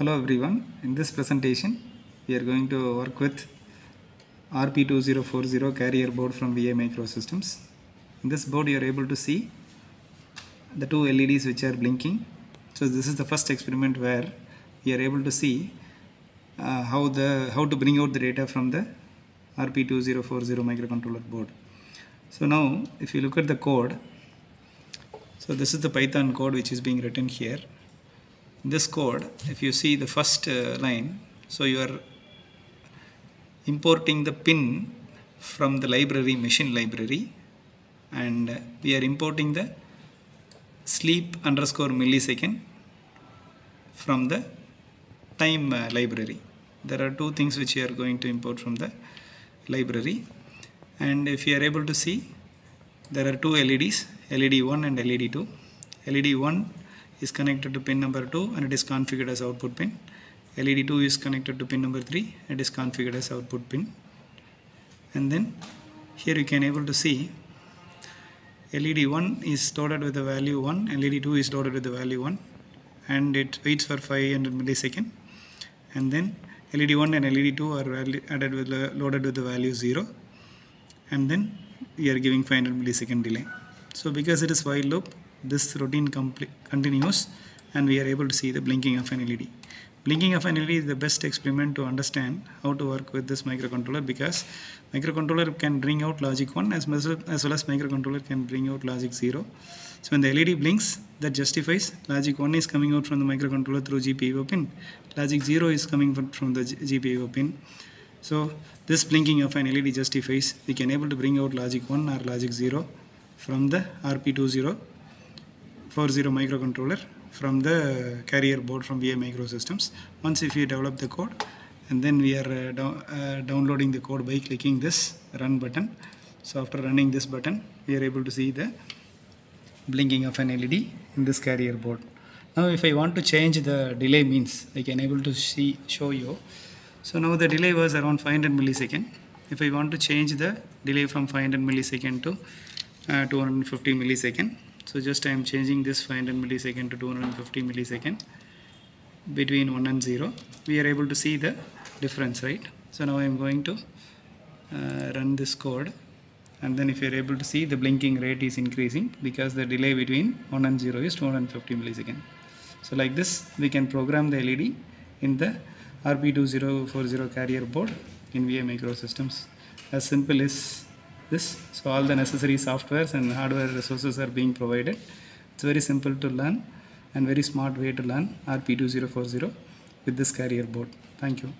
Hello everyone. In this presentation, we are going to work with RP2040 carrier board from Vi Microsystems. In this board, you are able to see the two LEDs which are blinking. So this is the first experiment where we are able to see uh, how the how to bring out the data from the RP2040 microcontroller board. So now, if you look at the code, so this is the Python code which is being written here this code if you see the first uh, line so you are importing the pin from the library machine library and uh, we are importing the sleep underscore millisecond from the time uh, library. There are two things which you are going to import from the library. And if you are able to see there are two LEDs LED1 and LED2 LED1 is connected to pin number 2 and it is configured as output pin. LED 2 is connected to pin number 3 and it is configured as output pin. And then here you can able to see LED 1 is loaded with the value 1, LED 2 is loaded with the value 1 and it waits for 500 millisecond and then LED 1 and LED 2 are added with loaded with the value 0 and then we are giving 500 millisecond delay. So because it is while loop this routine continues and we are able to see the blinking of an LED. Blinking of an LED is the best experiment to understand how to work with this microcontroller because microcontroller can bring out logic 1 as, well as well as microcontroller can bring out logic 0. So when the LED blinks that justifies logic 1 is coming out from the microcontroller through GPIO pin, logic 0 is coming from the GPIO pin. So this blinking of an LED justifies we can able to bring out logic 1 or logic 0 from the RP20 40 microcontroller from the carrier board from Vi Microsystems. Once if you develop the code and then we are uh, do uh, downloading the code by clicking this run button. So after running this button we are able to see the blinking of an LED in this carrier board. Now if I want to change the delay means I can able to see show you. So now the delay was around 500 millisecond. If I want to change the delay from 500 millisecond to uh, 250 millisecond so just I am changing this 500 millisecond to 250 millisecond between 1 and 0 we are able to see the difference right? So now I am going to uh, run this code. And then if you are able to see the blinking rate is increasing because the delay between 1 and 0 is 250 millisecond. So like this we can program the LED in the RP2040 carrier board in Vi Microsystems. As simple as this. So all the necessary softwares and hardware resources are being provided. It's very simple to learn and very smart way to learn RP2040 with this carrier board. Thank you